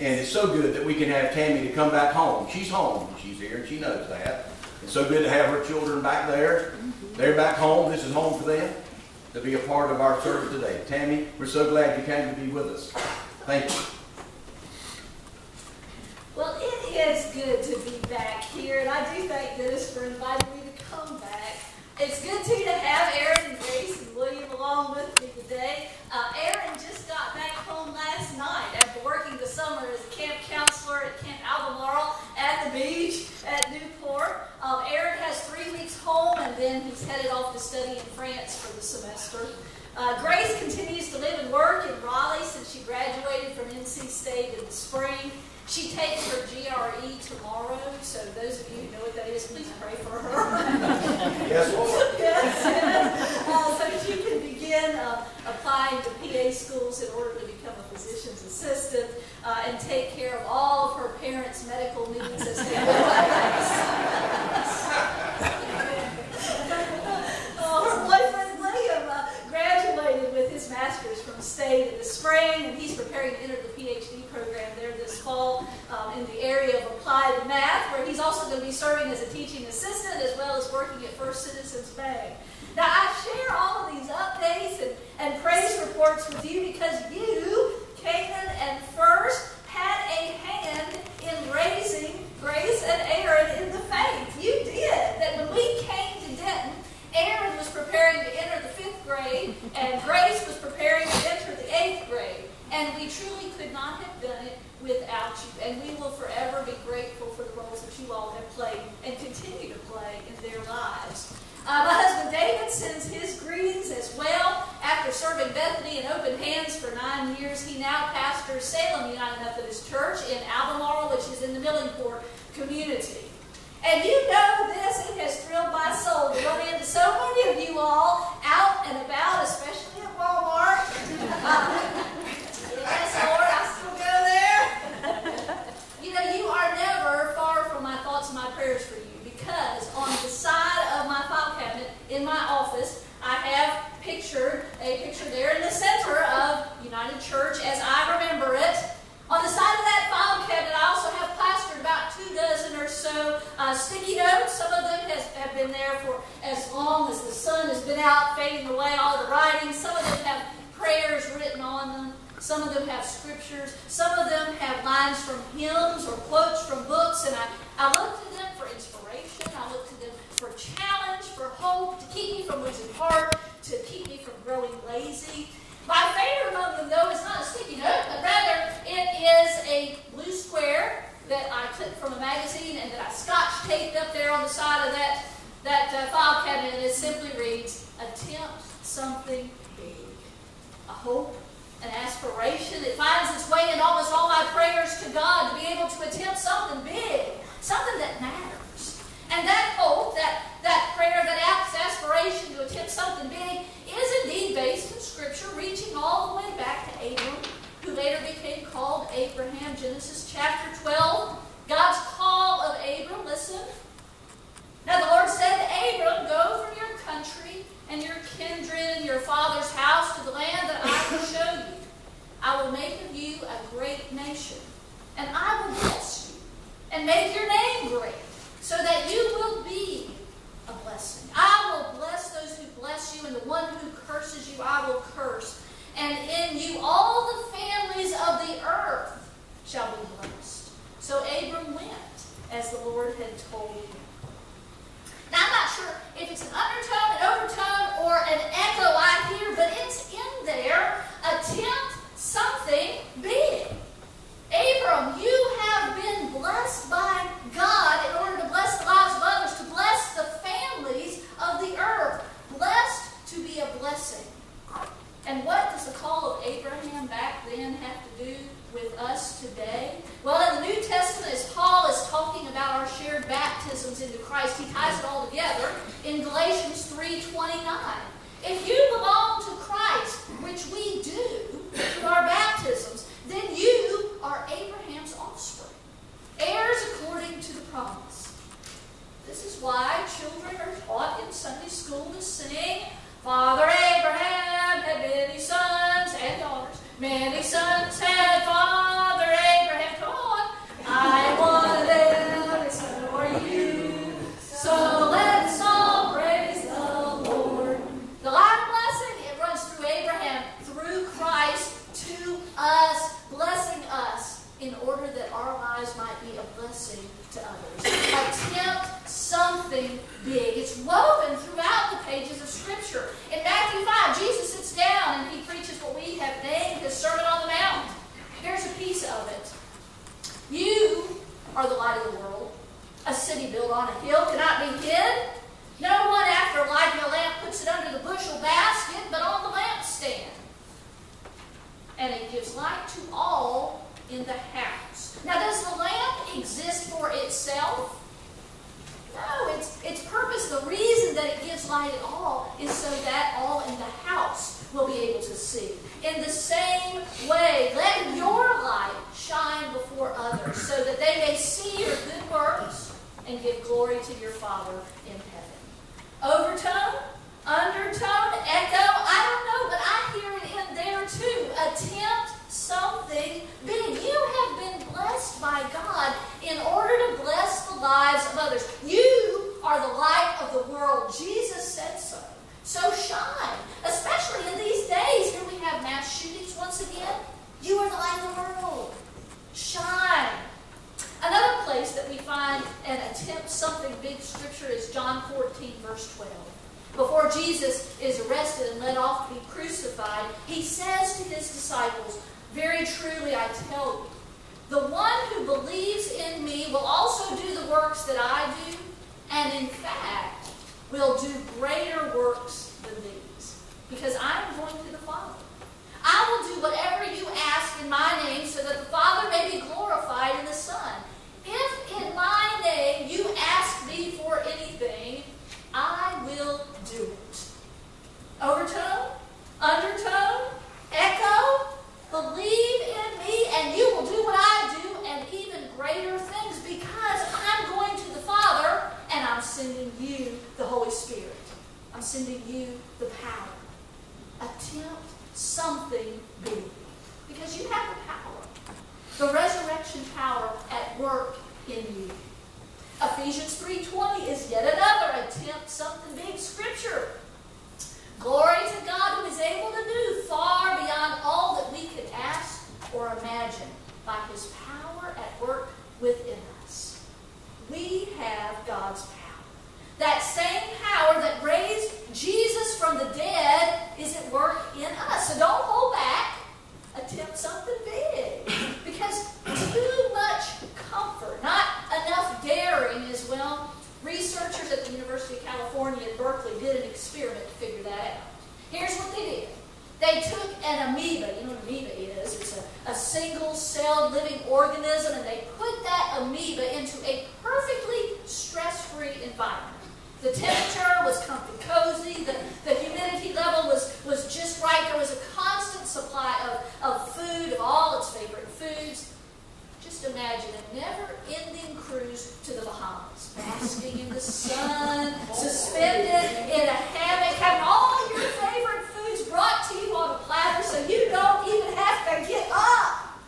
And it's so good that we can have Tammy to come back home. She's home. She's here and she knows that. It's so good to have her children back there. They're back home. This is home for them to be a part of our service today. Tammy, we're so glad you came to be with us. Thank you. Well, it is good to be back here, and I do thank goodness for inviting me to come back. It's good too to have Aaron and Grace and William along with me today. Uh, Aaron just got back home last night summer as a camp counselor at Camp Albemarle at the beach at Newport. Um, Aaron has three weeks home, and then he's headed off to study in France for the semester. Uh, Grace continues to live and work in Raleigh since she graduated from NC State in the spring. She takes her GRE tomorrow, so those of you who know what that is, please pray for her. Yes, Lord. yes, uh, so she can begin uh, applying to PA schools in order to become a physician's assistant uh, and take care of all of her parents' medical needs as they oh, her boyfriend Liam uh, graduated with his master's from State in the spring, and he's preparing to enter the PhD program there this fall um, in the area of applied math, where he's also going to be serving as a teaching assistant as well as working at First Citizens Bank. Now, I and your father's house to the land that I will show you. I will make of you a great nation, and I will bless you and make your name great, so that you will be a blessing. I will bless those who bless you, and the one who curses you, I will curse. And in you all the families of the earth shall be blessed. So Abram went as the Lord had told him. I'm not sure if it's an undertone, an overtone, or an echo I hear, but it's in there. Attempt something big. Abram, you have been blessed by God in order to bless the lives of others, to bless the families of the earth. Blessed to be a blessing. And what does the call of Abraham back then have to do with us today? Well, in the New Testament, as Paul is talking about our shared baptisms into Christ, he ties it all together in Galatians 3.29. If you belong to Christ, which we do through our baptisms, then you are Abraham's offspring, heirs according to the promise. This is why children are taught in Sunday school to sing, Father Abraham had many sons and daughters. Many sons had Father Abraham. built on a hill cannot be hid. No one, after lighting a lamp, puts it under the bushel basket, but on the lampstand. And it gives light to all in the house. Now, does the lamp exist for itself? No, its, its purpose, the reason that it gives light at all, is so that all in the house will be able to see. In the same way, let your light shine before others, so that they may see your good works and give glory to your Father in heaven. Overtone, undertone, echo, I don't know, but I hear it in there too. Attempt something big. You have been blessed by God in order to bless the lives of others. You are the light of the world. Jesus said so. So shine, especially in these days. Here we have mass shootings once again. You are the light of the world. Shine. Another place that we find an attempt something big scripture is John 14, verse 12. Before Jesus is arrested and led off to be crucified, he says to his disciples, Very truly I tell you, the one who believes in me will also do the works that I do, and in fact will do greater works than these, because I am going to the Father. I will do whatever you ask in my name so that the Father may be glorified in the Son. If in my name you ask me for anything, I will do it. Overtone, undertone, echo, believe in me, and you will do what I do and even greater things because I'm going to the Father and I'm sending you the Holy Spirit. I'm sending you the power. Attempt something big because you have the power. The resurrection power at work in you. Ephesians 3.20 is yet another attempt something big scripture. Glory to God who is able to do far beyond all that we could ask or imagine by his power at work within us. We have God's power. That same power that raised Jesus from the dead is at work in us. So don't hold back. Attempt something big. Because too much comfort, not enough daring is well. Researchers at the University of California in Berkeley did an experiment to figure that out. Here's what they did. They took an amoeba, you know what an amoeba is, it's a, a single-celled living organism, and they put that amoeba into a perfectly stress-free environment. The temperature was comfy cozy, the, the humidity level was, was just right, there was a constant supply of, of food, of all its favorite foods. Just imagine a never-ending cruise to the Bahamas, basking in the sun, suspended in a hammock, having all your favorite foods brought to you on a platter so you don't even have to get up.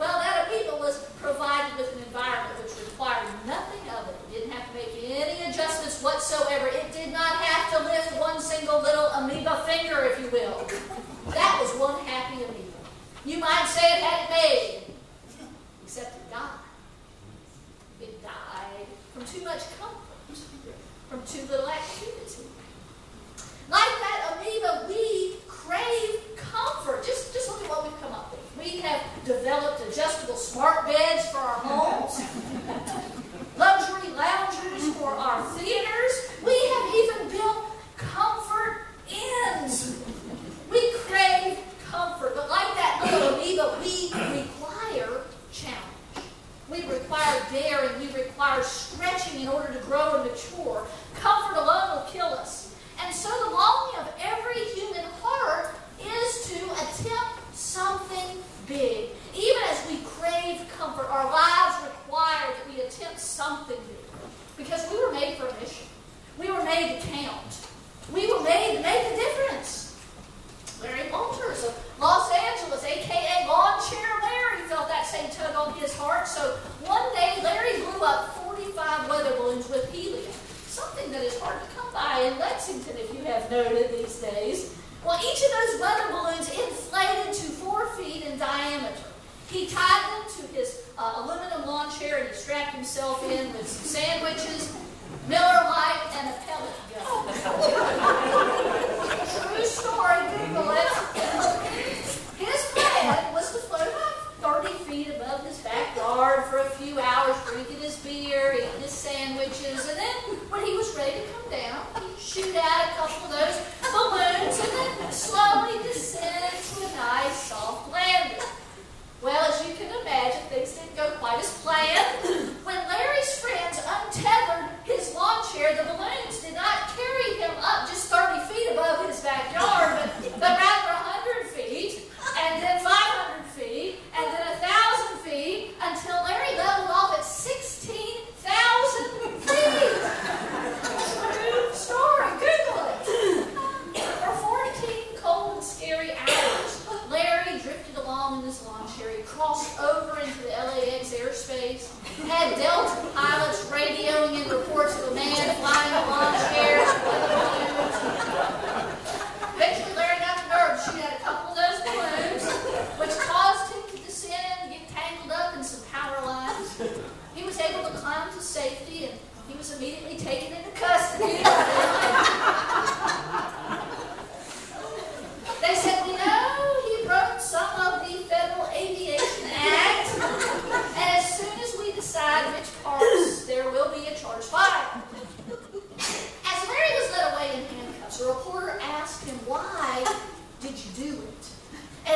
Well, that amoeba was provided with an environment which required nothing of it. It didn't have to make any adjustments whatsoever. It did not have to lift one single little amoeba finger, if you will. deal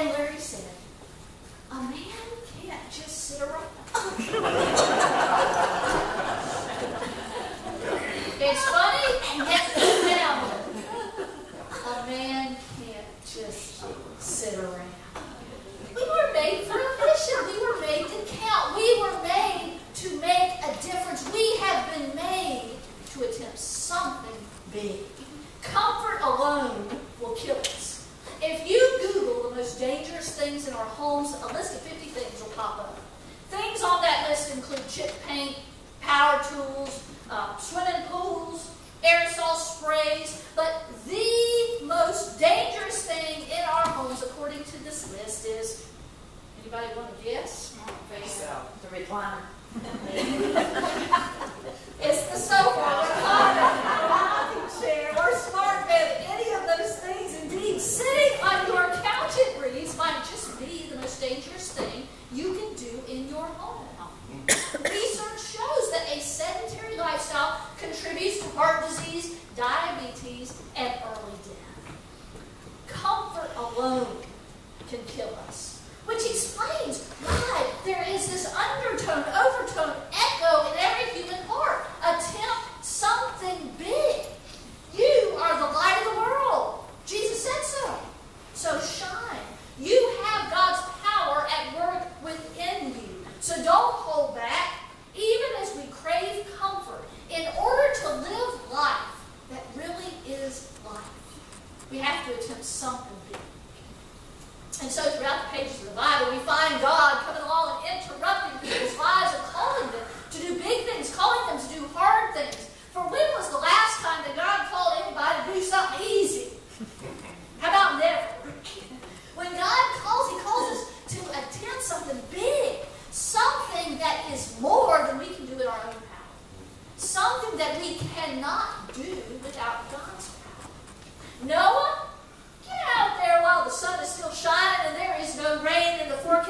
And Larry said, a man can't just sit around. this is? Anybody want to guess? Face out. The recliner. it's the sofa, recliner, rocking chair, or smart bed, any of those things. Indeed, sitting on your couch at Reeves might just be the most dangerous thing you can do in your home. Mm-hmm. Research shows that a sedentary lifestyle contributes to heart disease, diabetes, and early death. Comfort alone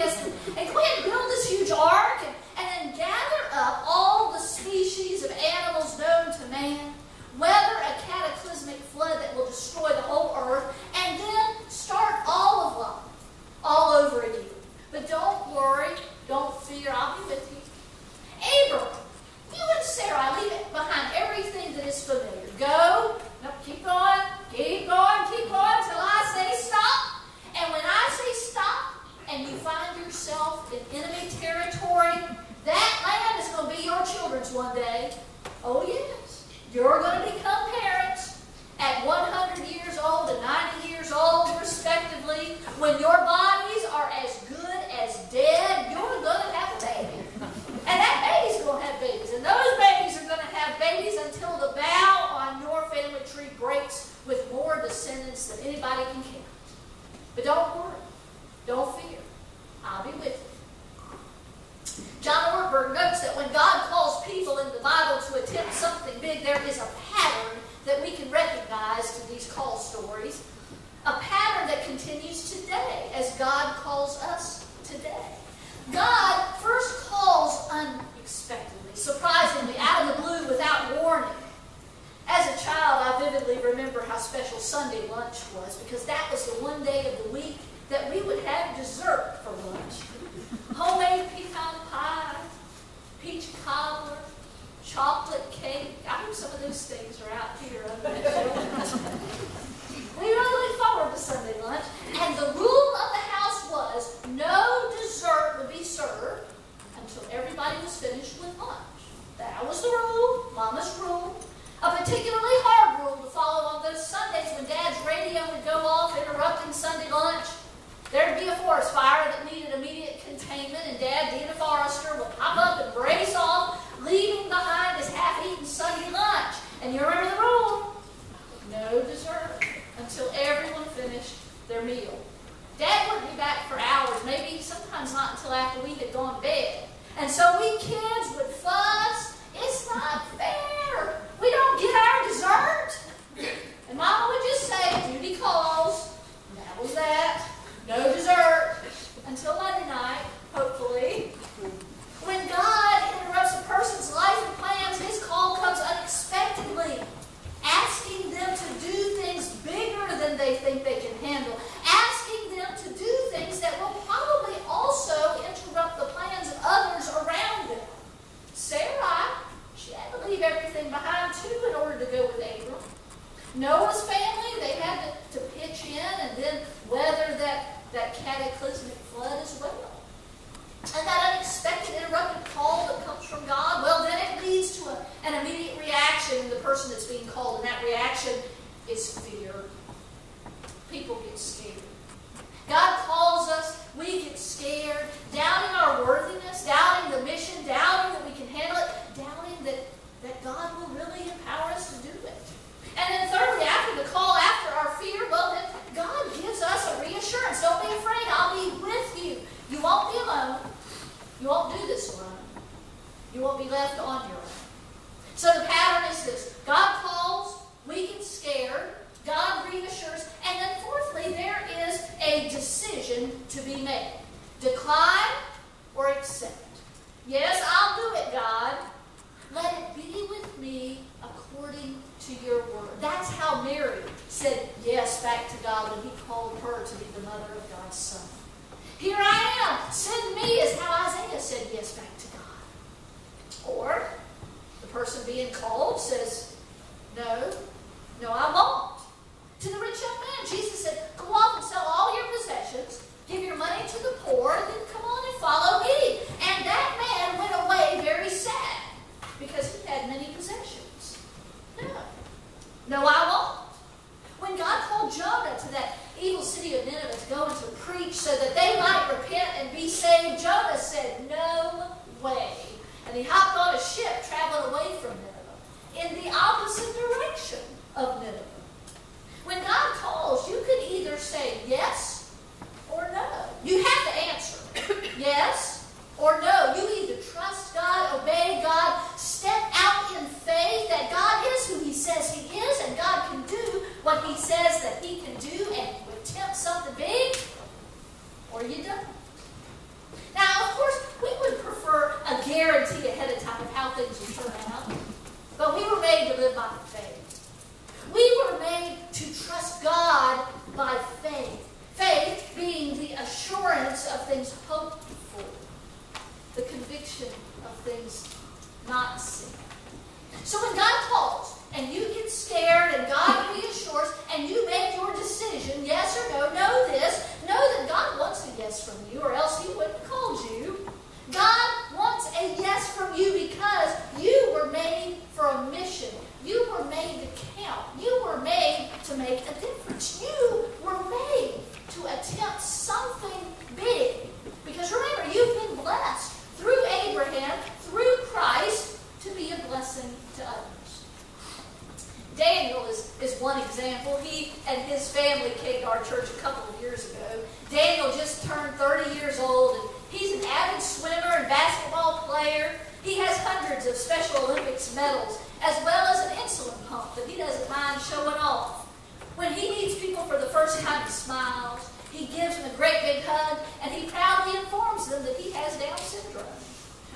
history. And go ahead and build this huge ark. not until after we had gone to bed. And so we kids would flood as well. And that unexpected interrupted call that comes from God, well, then it leads to a, an immediate reaction in the person that's being called, and that reaction is fear. People get scared. God calls us, we get scared, doubting our worthiness, doubting the mission, doubting that we can handle it, doubting that, that God will really empower us to do it. And then thirdly, after the call, after our fear, well then God gives us a reassurance. Don't be afraid, I'll be with you. You won't be alone. You won't do this alone. You won't be left on your own. So the pattern is this. God calls, we get scared, God reassures, and then fourthly, there is a decision to be made. Decline or accept. Yes, I'll do it, God. Let it be with me according to your word. That's how Mary said yes back to God when he called her to be the mother of God's son. Here I am, send me, is how Isaiah said yes back to God. Or the person being called says, No, no, I won't. To the rich young man, Jesus said, Go off and sell all your possessions, give your money to the poor, and then come on and follow me. And that man went away very sad because he had many possessions. No, no, I won't. When God called Jonah to that evil city of Nineveh to go and to preach so that they might repent and be saved, Jonah said, No way. And he hopped on a ship traveling away from Nineveh in the opposite direction of Nineveh. When God calls, you can either say yes or no. You have to answer yes or no. You either trust God, obey God, step out in faith that God is who He says He is, and God can do what He says that He can do, and you attempt something big, or you don't. Now, of course, we would prefer a guarantee ahead of time of how things will turn out, but we were made to live by faith. We were made to trust God by faith. Faith being the assurance of things hoped for, the conviction of things not seen. So when God calls and you get scared and God reassures and you make your decision, yes or no, know this, know that God wants a yes from you or else he wouldn't have called you. God wants a yes from you because you were made for a mission. You were made to count. You were made to make a difference. You were made to attempt something big. Because remember, you've been blessed through Abraham, through Christ, to be a blessing to others. Daniel is, is one example. He and his family came to our church a couple of years ago. Daniel just turned 30 years old, and he's an avid swimmer and basketball player. He has hundreds of Special Olympics medals, as well as an insulin pump that he doesn't mind showing off. When he meets people for the first time, he smiles. He gives them a great big hug, and he proudly informs them that he has Down syndrome.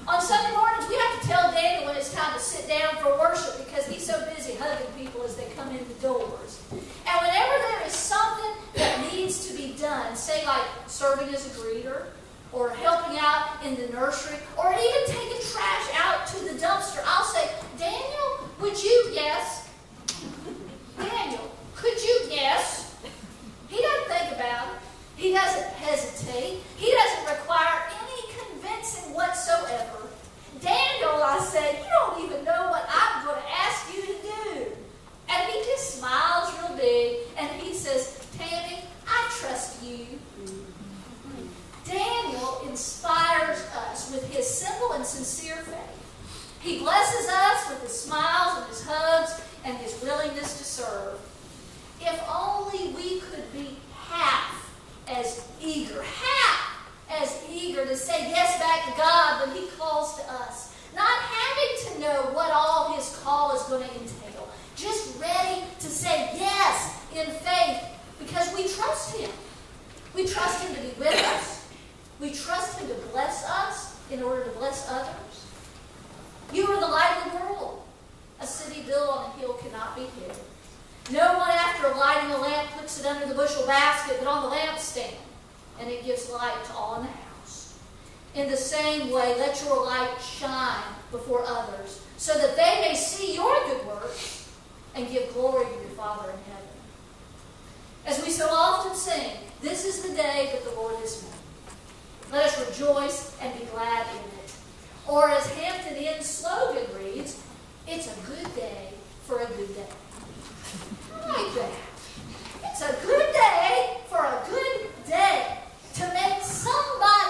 On Sunday mornings, we have to tell Daniel when it's time to sit down for worship because he's so busy hugging people as they come in the doors. And whenever there is something that needs to be done, say like serving as a greeter, or helping out in the nursery, or even taking trash out to the dumpster, I'll say, Daniel, would you, yes? Daniel, could you, yes? He doesn't think about it. He doesn't hesitate. He doesn't require any convincing whatsoever. Daniel, I said, you don't even know what I'm going to ask you to do. And he just smiles real big and he says, Tammy, I trust you. Daniel inspires us with his simple and sincere faith. He blesses us with his smiles and his hugs and his willingness to serve. If only we could be half as eager, half as eager to say yes back to God when He calls to us. Not having to know what all His call is going to entail. Just ready to say yes in faith because we trust Him. We trust Him to be with us. We trust Him to bless us in order to bless others. You are the light of the world. A city built on a hill cannot be hid. No one after lighting a lamp puts it under the bushel basket, but on the lampstand, and it gives light to all in the house. In the same way, let your light shine before others, so that they may see your good works and give glory to your Father in heaven. As we so often sing, this is the day that the Lord has made. Let us rejoice and be glad in it. Or as Hampton Inn's slogan reads, it's a good day for a good day. I like that. It's a good day for a good day to make somebody